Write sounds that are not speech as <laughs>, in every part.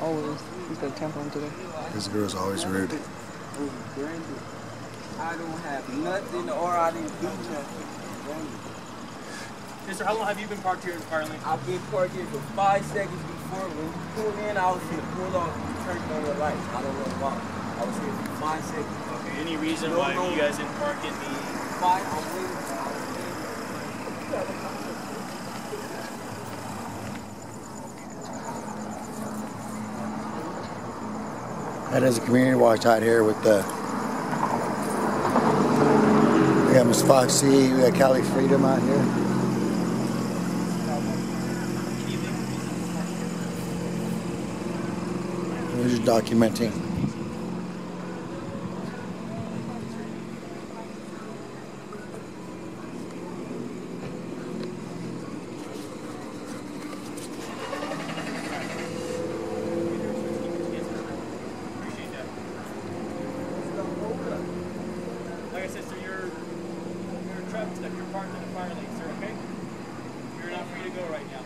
Always. He's got a temper on today. This girl's always rude. I don't have nothing or I didn't do nothing. Mister, how long have you been parked here in fire lane? I've been parked here for five seconds before. When you pulled in, I was here to pull off and turn on the light. I don't know why. I was here for five seconds. Okay, any reason No, why no. you guys didn't park in the... Five, I'm waiting. I was waiting. That is a community watch out here with the. We got Miss Foxy, we got Cali Freedom out here. We're just documenting. Appreciate that. Like I said, sir, you're, trapped, you're parked in the fire lane, sir, okay? You're not free to go right now.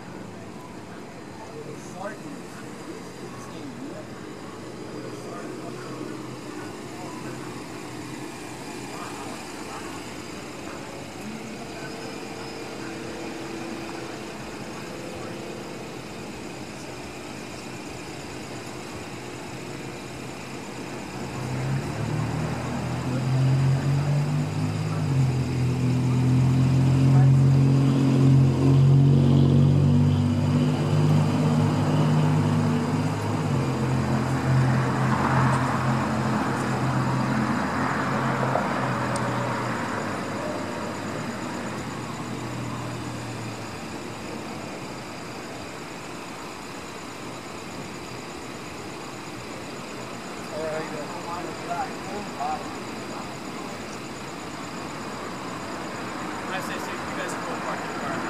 When I say safe, you guys are both parked in the fire lane.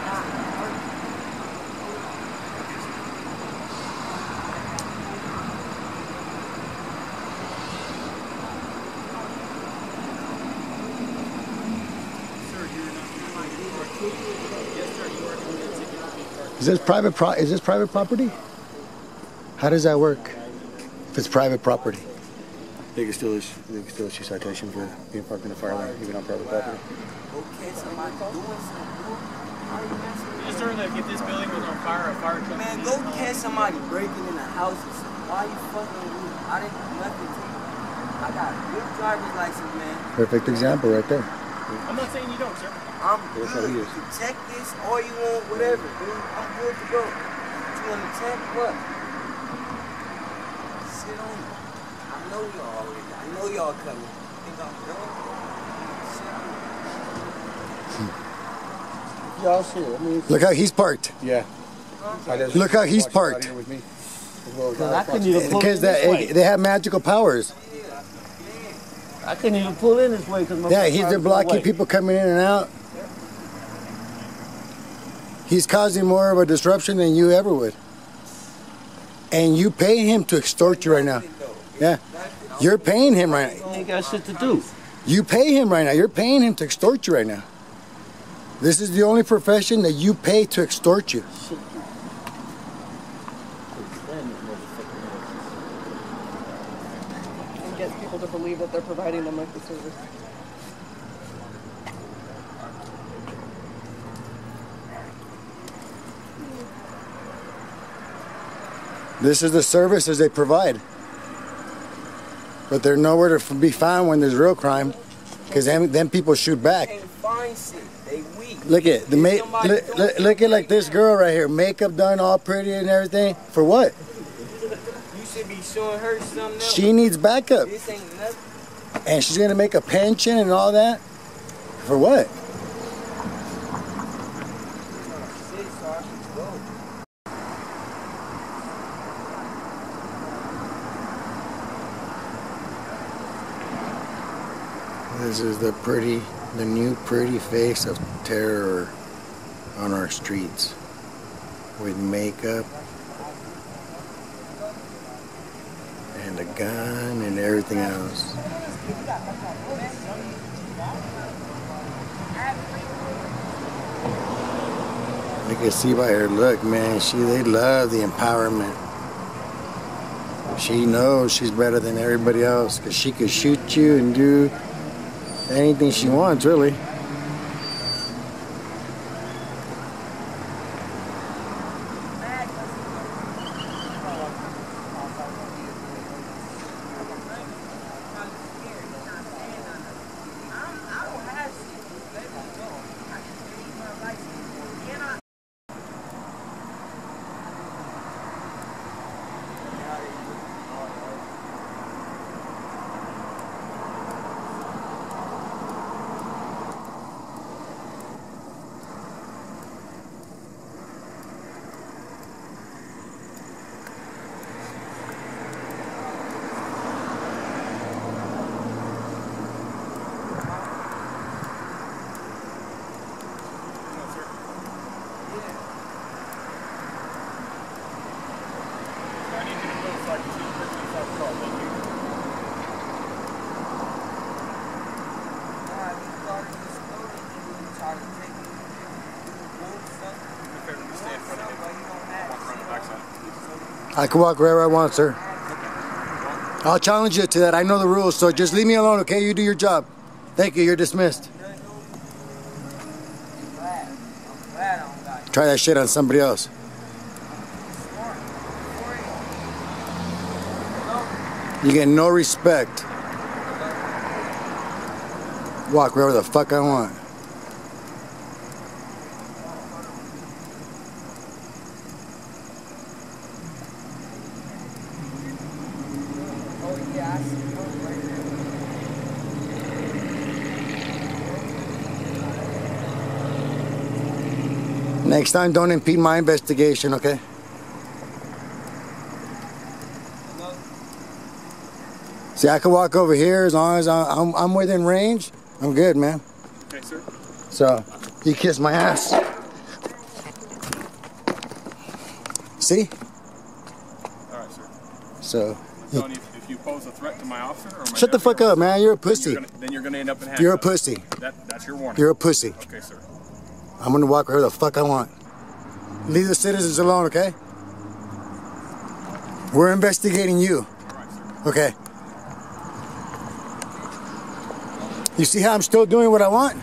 Sir, you're not free to park. Yes, sir, you are doing a ticket for being parked. Is this private pro- is this private property? How does that work? If it's private property. They can still issue, they can still issue citation for being parked in the fire lane, even on private property. Okay, somebody doing something. How you messing Just sir, like if this building was on fire, a fire truck. Man, go catch somebody breaking in a house or something. Why you fucking with me? I didn't do nothing to you. I got a good driver's license, man. Perfect example right there. I'm not saying you don't, sir. I'm That's how he good. is. You check this all you want, whatever, dude. I'm good to go. You want to check what? Sit on it. I know y'all already. I know y'all coming. Think I'm done? Sit on it. <laughs> Y'all see it. I mean, Look how he's parked. yeah. Look how he's parked. With me. I couldn't even pull Because in this that, they have magical powers. I couldn't even pull in this way because my Yeah, he's blocking people coming in and out. He's causing more of a disruption than you ever would. And you pay him to extort you right now. Yeah. You're paying him right now. Ain't got shit to do. You pay him right now. You're paying him to extort you right now. This is the only profession that you pay to extort you. And get people to believe that they're providing them like the service. This is the services they provide. But they're nowhere to be found when there's real crime. Because then, then people shoot back. Can't find shit. They weak. Look at the There's ma- look, look, look at like this girl right here, makeup done all pretty and everything. For what? You should be showing her something else. She needs backup, This ain't nothing. and she's gonna make a pension and all that. For what? Shit, so I should go. This is the pretty, the new pretty face of terror on our streets, with makeup and a gun and everything else. I can see by her look, man. She they love the empowerment. She knows she's better than everybody else because she could shoot you and do anything she wants, really. I need you to go so I can see the person inside the car. Thank you. Okay, let me stay in front of him. Walk around the backside. I can walk wherever I want, sir. I'll challenge you to that. I know the rules, so just leave me alone, okay? You do your job. Thank you. You're dismissed. Try that shit on somebody else. You get no respect. Walk wherever the fuck I want. Next time, don't impede my investigation, okay? See, I can walk over here as long as I'm, I'm within range. I'm good, man. Okay, sir. So, you kiss my ass. See? All right, sir. So, you, if, if you pose a threat to my officer or my shut the fuck up, man. You're a pussy. Then you're gonna end up in handcuffs. You're a pussy. That, that's your warning. You're a pussy. okay, sir. I'm gonna walk wherever the fuck I want. Leave the citizens alone, okay? We're investigating you, okay? You see how I'm still doing what I want?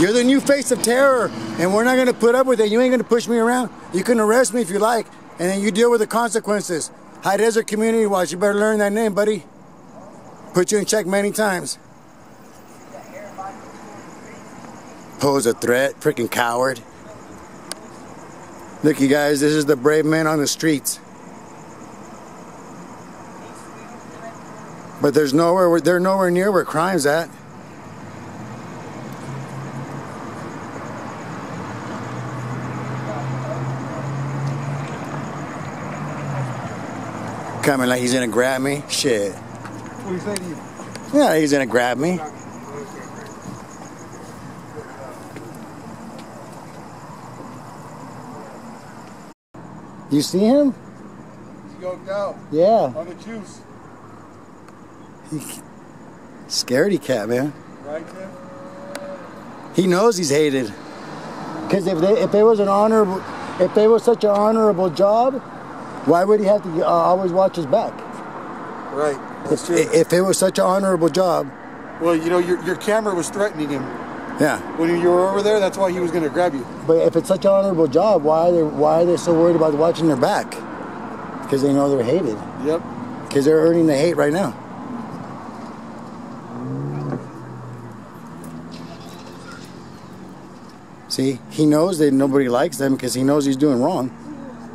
You're the new face of terror, and we're not gonna put up with it. You ain't gonna push me around. You can arrest me if you like, and then you deal with the consequences. High Desert Community Watch, you better learn that name, buddy. Put you in check many times. Pose a threat, freaking coward. Look, you guys, this is the brave men on the streets. But there's nowhere, they're nowhere near where crime's at. Coming like he's gonna grab me. Shit. What do you say to you? Yeah, he's gonna grab me. You see him? He's yoked out Yeah. on the juice. He, scaredy cat, man. Right, Tim? He knows he's hated. Because if they, if it was an honorable, if they was such an honorable job, why would he have to uh, always watch his back? Right. That's If, true. if it was such an honorable job, well, you know, your, your camera was threatening him. Yeah. When you were over there, that's why he was going to grab you. But if it's such an honorable job, why are they why are they so worried about watching their back? Because they know they're hated. Yep. Because they're earning the hate right now. See, he knows that nobody likes them because he knows he's doing wrong.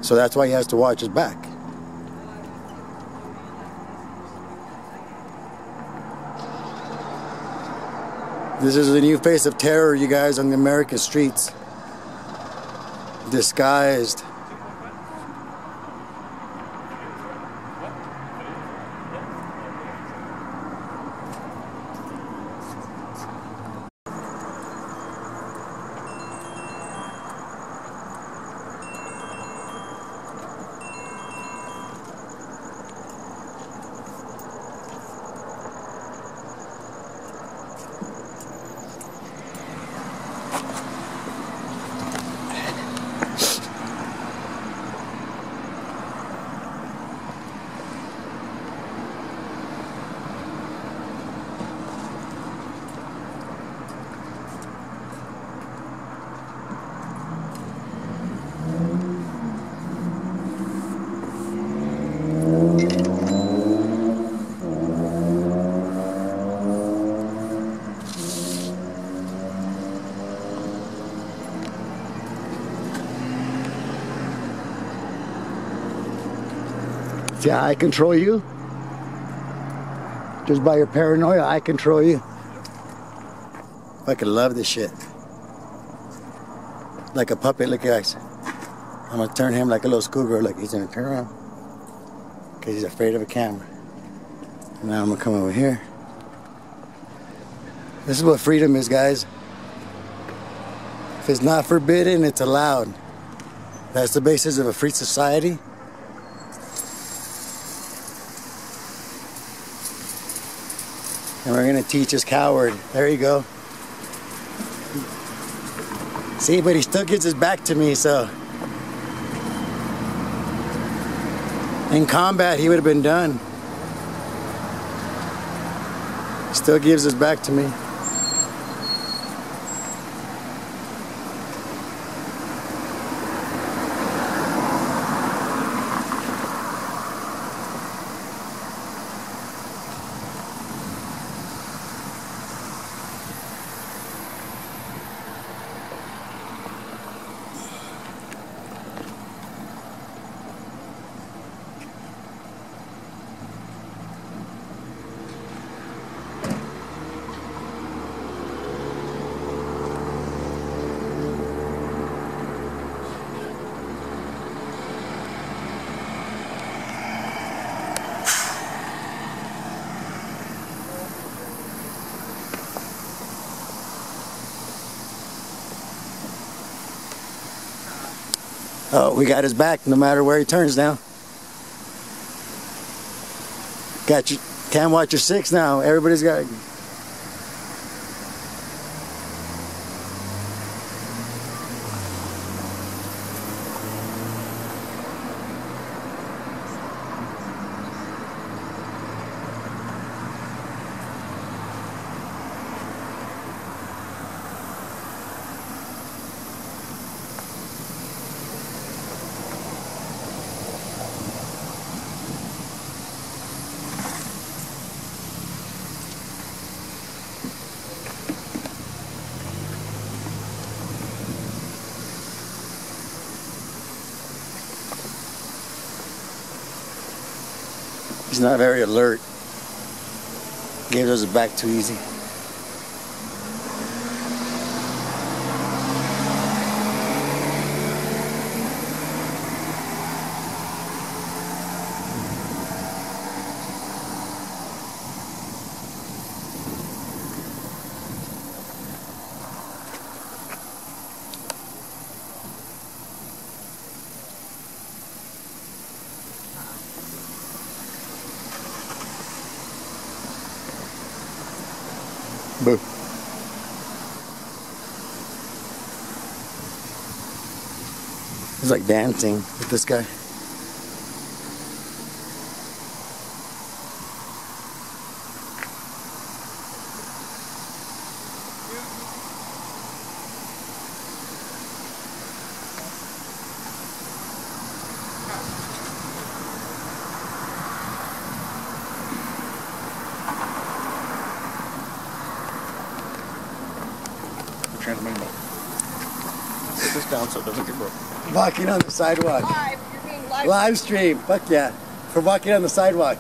So that's why he has to watch his back. This is the new face of terror, you guys, on the American streets. Disguised. See I control you? Just by your paranoia, I control you. Fucking love this shit. Like a puppet, look guys. I'm gonna turn him like a little schoolgirl, like he's gonna turn around. Cause he's afraid of a camera. Now I'm gonna come over here. This is what freedom is, guys. If it's not forbidden, it's allowed. That's the basis of a free society. And we're gonna teach this coward. There you go. See, but he still gives his back to me, so. In combat, he would have been done. Still gives his back to me. Oh, we got his back no matter where he turns now. Got you. Can't watch your six now. Everybody's got. He's not very alert. Gave us back too easy. Boo. He's like dancing with this guy. Transmitting. Put this down so it doesn't get broken. Walking on the sidewalk. Live. You're being live. Live stream. Fuck yeah. For walking on the sidewalk.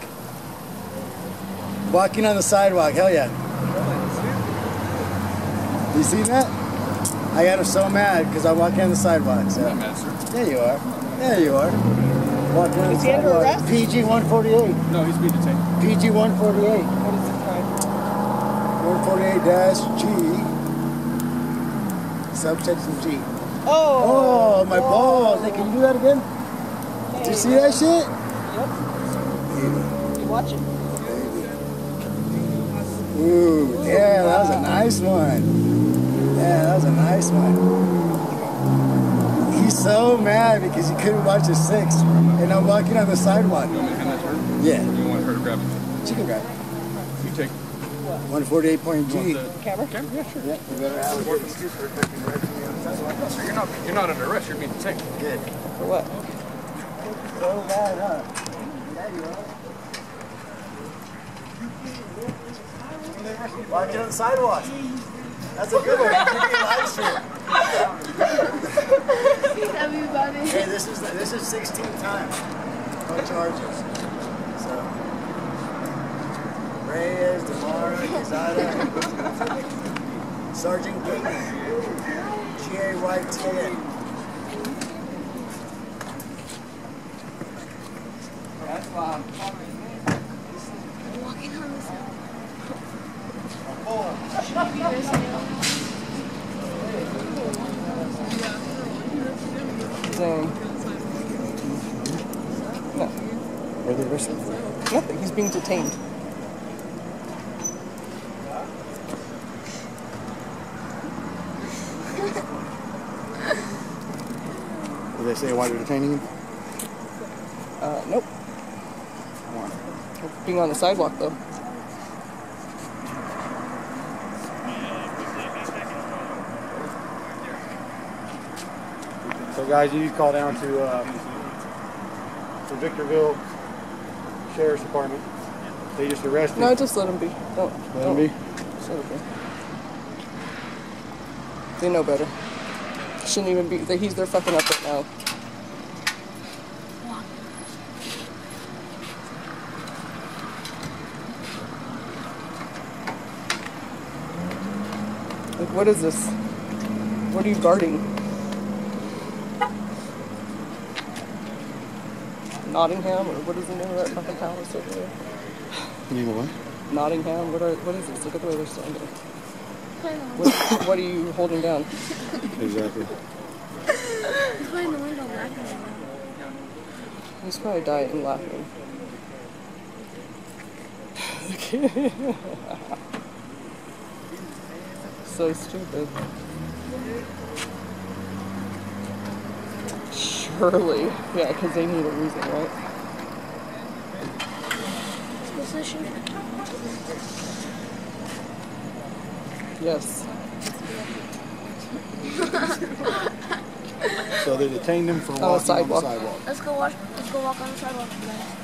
Walking on the sidewalk. Hell yeah. You seen that? I got her so mad because I'm walking on the sidewalk. So. Not mad, sir. There you are. There you are. Walking on Is the sidewalk. PC 148. No, he's being detained. PC 148. What is the time? 148 G. Subsection G. Oh. Oh, my balls. Hey, can you do that again? Did you see that shit? Yep. You watch it. Ooh, yeah, that was a nice one. Yeah, that was a nice one. He's so mad because he couldn't watch his six, and I'm walking on the sidewalk. You want me to hand that to her? Yeah, You want her to grab it? she can grab it. You take 148 point G. Camera? camera? Yeah, sure. Yeah, you better have it. So you're not you're not under arrest. You're being detained. Good. For what? So bad, huh? Walking on the sidewalk. That's a good one. Everybody. Hey, this is the, this is 16 times. No charges. So Reyes, Demara, Isada, Sergeant Goodman. Gaytan, G-A-Y-T-A-N. That's why I'm Walking on this. Zane. No, they arrested for? nothing. He's being detained. Say why they're detaining him? Uh, nope. Being on the sidewalk though. So guys, you need to call down to, uh, to Victorville Sheriff's Department. They just arrested No, just let him be. Don't. Let don't. him be? Just okay. They know better. Shouldn't even be. He's they're fucking up right now. What is this? What are you guarding? Nottingham, or what is the name of that fucking palace over there? Name of what? Nottingham. What are what is this? Look at the way they're standing. What, what are you holding down? Exactly. Behind the window laughing. He's probably dying laughing. <laughs> so stupid. Surely, yeah, because they need a reason, right? Position. Yes. So they detained him for On walking the on the sidewalk. sidewalk. Let's go watch. Let's go walk on the sidewalk, you guys.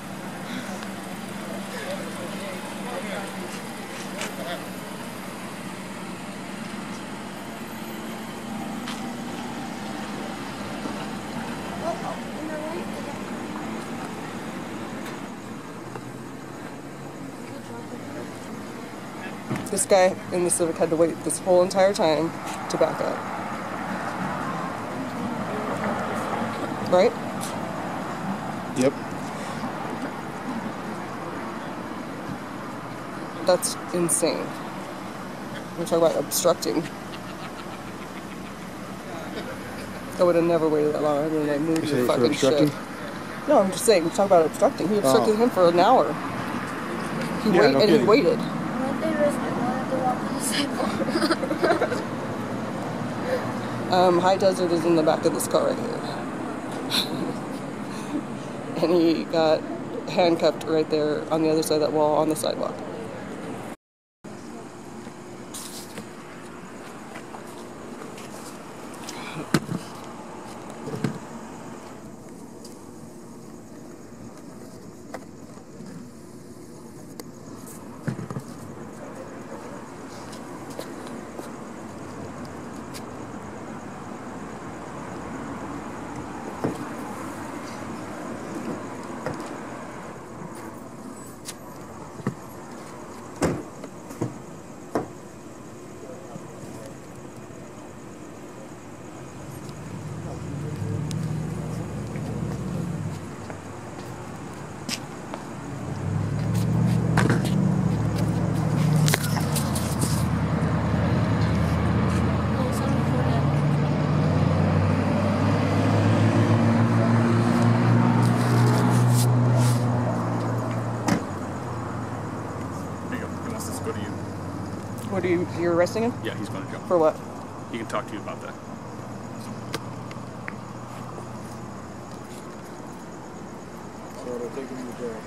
This guy in the Civic had to wait this whole entire time to back up. Right? Yep. That's insane. We're talking about obstructing. I would have never waited that long. I would have moved your fucking shit. No, I'm just saying. We talk about obstructing. He oh. obstructed Oh. him for an hour. He Yeah, wait no and kidding. he waited. What they risk it, why have to walk on the sidewalk? <laughs> Um, High Desert is in the back of this car right here. <laughs> and he got handcuffed right there on the other side of that wall on the sidewalk. You? You're arresting him Yeah, he's going to jail. for what? He can talk to you about that. So they're taking him to jail.